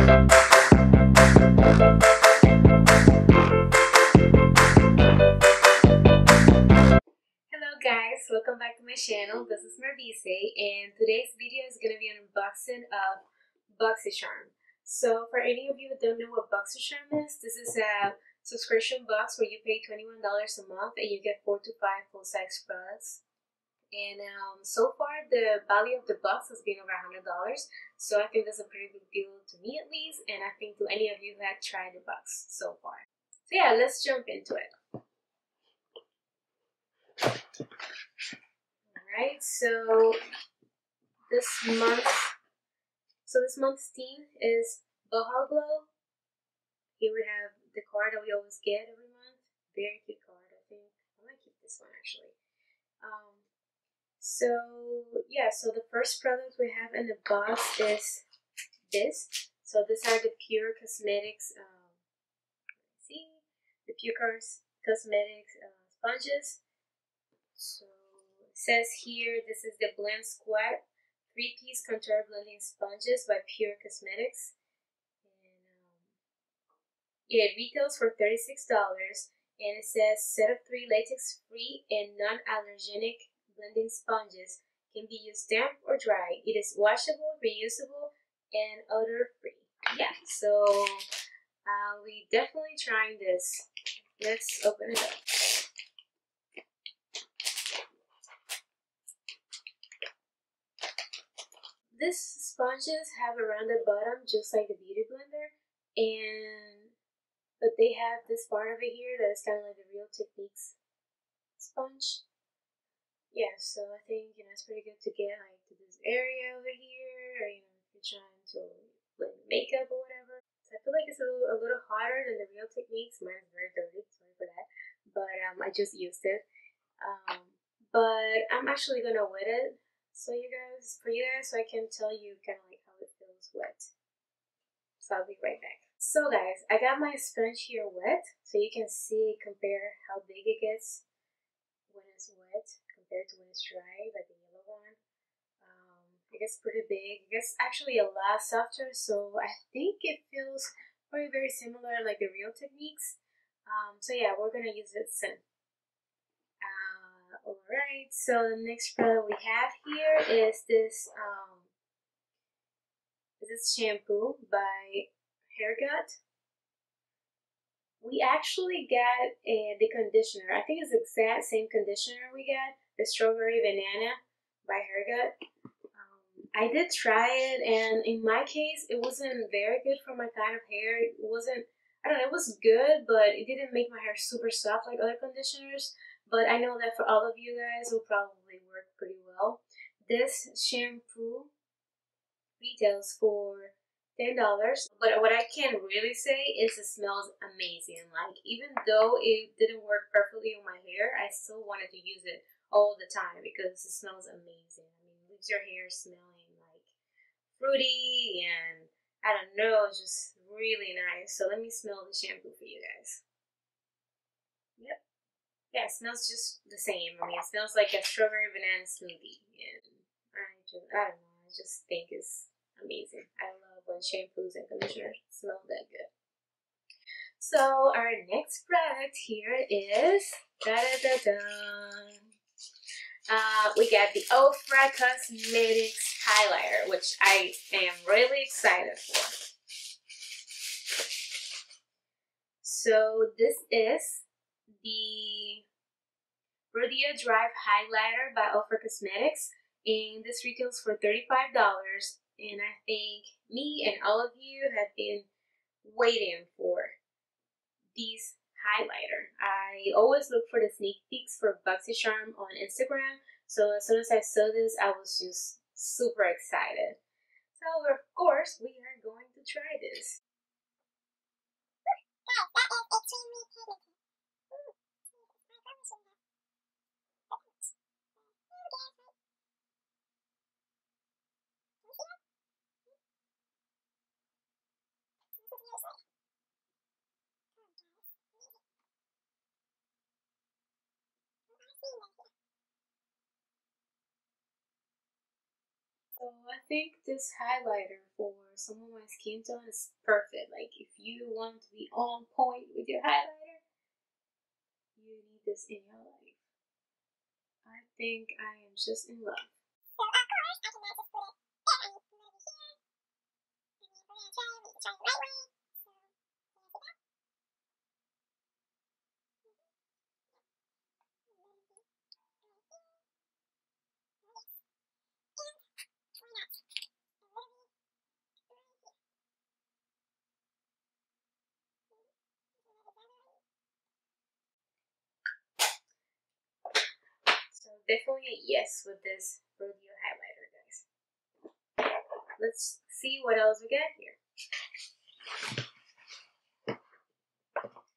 Hello guys, welcome back to my channel. This is Mervice and today's video is going to be an unboxing of BoxyCharm. So for any of you who don't know what BoxyCharm is, this is a subscription box where you pay $21 a month and you get 4 to 5 full-size products. And um, so far the value of the box has been over $100 so I think that's a pretty good deal to me at least and I think to any of you have tried the box so far. So yeah, let's jump into it. Alright, so this month, so this month's theme is Boho Glow. Here we have the card that we always get every month. Very cute card, I think. I might keep this one actually. Um, so yeah, so the first product we have in the box is this. So these are the Pure Cosmetics, um, see, the Pure Cosmetics uh, sponges. So it says here this is the Blend Squad three piece contour blending sponges by Pure Cosmetics. And um, yeah, it retails for $36 and it says set of three latex free and non allergenic blending sponges can be used damp or dry. It is washable, reusable, and odor free. Yeah, so uh, we definitely trying this. Let's open it up. These sponges have a rounded bottom just like the beauty blender and but they have this part over here that is kind of like the Real Techniques sponge. Yeah, so I think you know it's pretty good to get like to this area over here, or you know if you're trying to blend makeup or whatever. So I feel like it's a little, a little hotter than the Real Techniques. Mine is very dirty, sorry for that. But um, I just used it. Um, but I'm actually gonna wet it so you guys, for you guys, so I can tell you kind of like how it feels wet. So I'll be right back. So guys, I got my sponge here wet, so you can see, compare how big it gets when it's wet compared to when it's dry, like the yellow one. It gets pretty big. It gets actually a lot softer, so I think it feels very, very similar like the Real Techniques. Um, so yeah, we're gonna use it soon. Alright, so the next product we have here is this um this shampoo by Hairgurt. We actually got a, the conditioner. I think it's the exact same conditioner we got, the Strawberry Banana by Hairgurt. I did try it, and in my case, it wasn't very good for my kind of hair. It wasn't, I don't know, it was good, but it didn't make my hair super soft like other conditioners. But I know that for all of you guys, will probably work pretty well. This shampoo retails for $10. But what I can really say is it smells amazing. Like, even though it didn't work perfectly on my hair, I still wanted to use it all the time because it smells amazing. Leaves your hair smelling like fruity and I don't know, just really nice. So let me smell the shampoo for you guys. Yep. Yeah, it smells just the same. I mean, it smells like a strawberry banana smoothie. And I just, I don't know, I just think it's amazing. I love when shampoos and conditioners smell that good. So our next product here is da da da da. Uh, we got the Ofra Cosmetics highlighter, which I am really excited for. So this is the Rodeo Drive Highlighter by Ofra Cosmetics. And this retails for $35. And I think me and all of you have been waiting for these highlighter. I always look for the sneak peeks for BoxyCharm on Instagram. So as soon as I saw this, I was just super excited. So of course, we are going to try this. So I think this highlighter for some of my skin tone is perfect. Like if you want to be on point with your highlighter, you need this in your life. I think I am just in love. So of course, I cannot just put it there. I need to put it here. And then we're gonna try, we can try the right way. Definitely a yes with this rodeo highlighter, guys. Let's see what else we got here.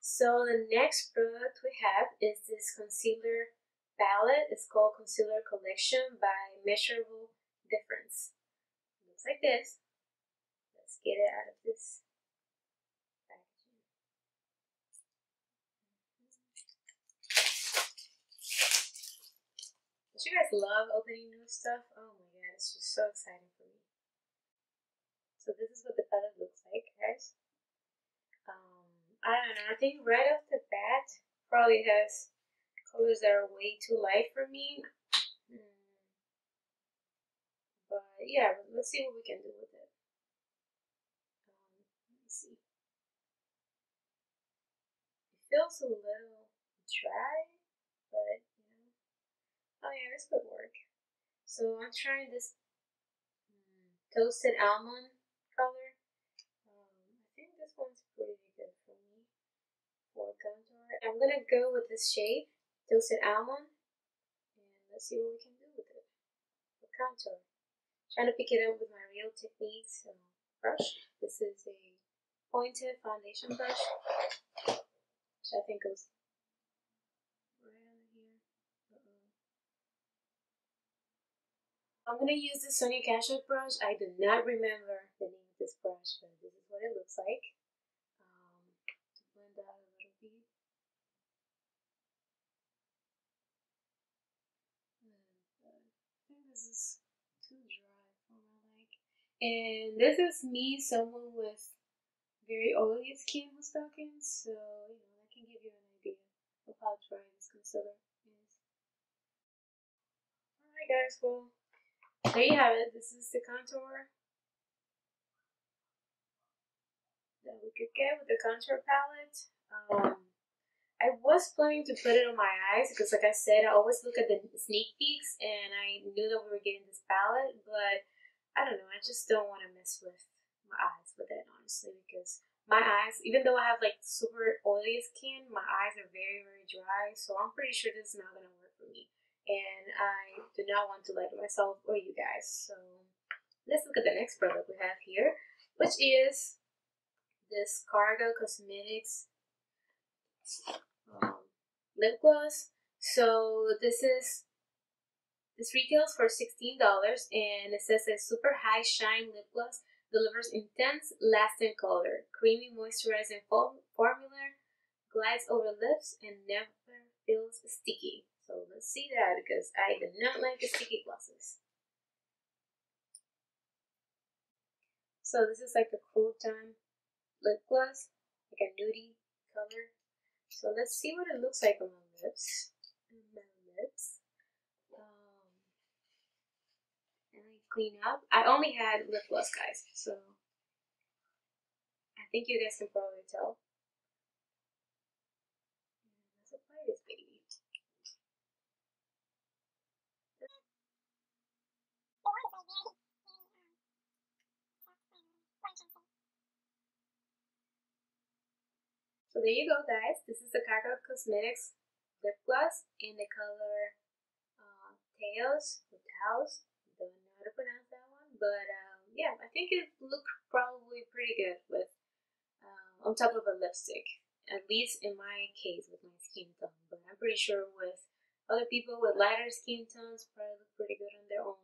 So the next product we have is this concealer palette. It's called Concealer Collection by Measurable Difference. Looks like this. Let's get it out of you guys love opening new stuff? Oh my god, it's just so exciting for me. So this is what the palette looks like, guys. Um, I don't know, I think right off the bat, probably has colors that are way too light for me. Hmm. But yeah, let's see what we can do with it. Um, let me see. It feels a little dry, this could work. So I'm trying this um, toasted almond color. Um, I think this one's pretty good for me for contour. I'm gonna go with this shade, toasted almond, and let's see what we can do with it for contour. trying to pick it up with my Real Techniques brush. This is a pointed foundation brush, which I think goes I'm going to use the Sonia Kashuk brush. I do not remember the name of this brush, but this is what it looks like. Um, to blend out a little bit. And, uh, I think this is too dry for my like. And this is me, someone with very oily skin who's talking, so you know that can give you an idea of how dry this concealer is. Alright guys, well there you have it. This is the contour that we could get with the contour palette. Um, I was planning to put it on my eyes because like I said, I always look at the sneak peeks and I knew that we were getting this palette, but I don't know, I just don't want to mess with my eyes with it honestly because my eyes, even though I have like super oily skin, my eyes are very, very dry, so I'm pretty sure this is not going to work for me and I do not want to lie myself or you guys. So let's look at the next product we have here, which is this Cargo Cosmetics um, lip gloss. So this is this retails for $16 and it says a super high shine lip gloss delivers intense lasting color, creamy moisturizing formula, glides over lips and never feels sticky. So let's see that because I do not like the sticky glosses. So this is like a cool time lip gloss, like a nudie color. So let's see what it looks like on my lips. On my lips. Um, and I clean up. I only had lip gloss, guys, so I think you guys can probably tell. So there you go guys. This is the Cargo Cosmetics lip gloss in the color uh, Tails or. Don't know how to pronounce that one. But um, yeah, I think it looked probably pretty good with uh, on top of a lipstick. At least in my case with my skin tone. But I'm pretty sure with other people with lighter skin tones probably look pretty good on their own.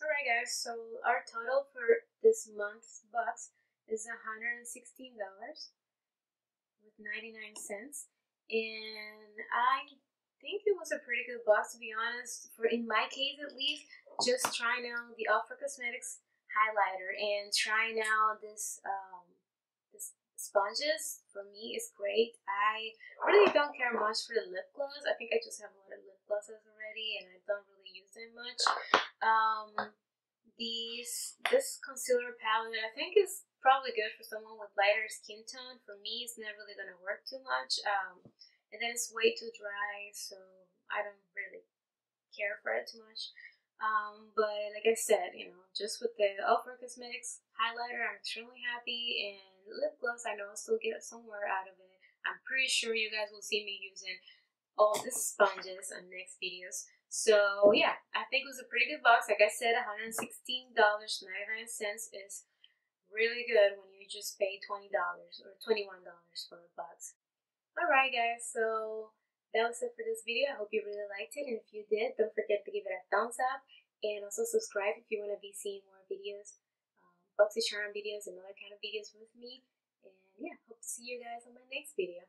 Alright guys, so our total for this month's box is $116 with 99 cents. And I think it was a pretty good box to be honest. For in my case at least, just trying out the Ofra Cosmetics highlighter and trying out this um, this sponges for me is great. I really don't care much for the lip gloss. I think I just have a lot of lip glosses already and I don't really use them much. Um, these this concealer palette I think is probably good for someone with lighter skin tone. For me, it's not really gonna work too much. Um, and then it's way too dry, so I don't really care for it too much. Um, but like I said, you know, just with the Ofra Cosmetics highlighter, I'm extremely happy. And lip gloss, I know I'll still get somewhere out of it. I'm pretty sure you guys will see me using all the sponges on next videos. So yeah, I think it was a pretty good box. Like I said, $116.99 is really good when you just pay $20 or $21 for a box. Alright guys, so that was it for this video. I hope you really liked it. And if you did, don't forget to give it a thumbs up. And also subscribe if you want to be seeing more videos, um, BoxyCharm videos and other kind of videos with me. And yeah, hope to see you guys on my next video.